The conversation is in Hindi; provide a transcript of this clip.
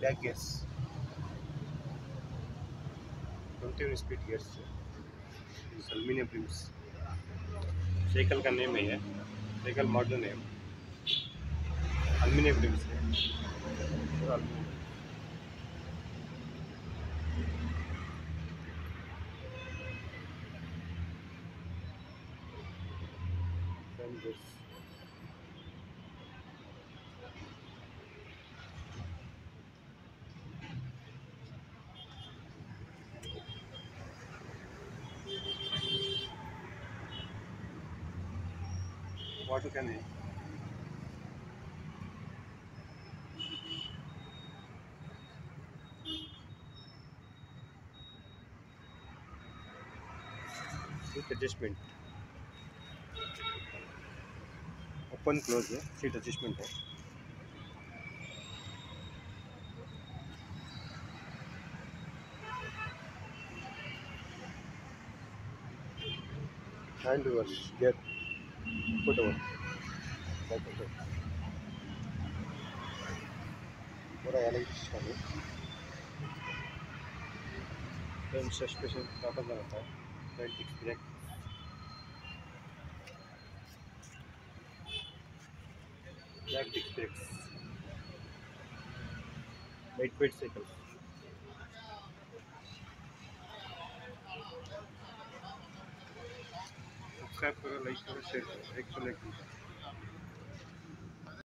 Back gears continue speed gears aluminium rims cycle का नेम है cycle model name aluminium rims है. पूरा aluminium fenders water can seat adjustment open close है सीट एडजस्टमेंट है hand reverse gear foot over पूरा अलग सिस्टम है फ्रंट सस्पेंशन प्रॉपर लगाता है front disc brake back disc brakes light weight cycle subscribe करो लाइक करो शेयर करो एक सौ लाइक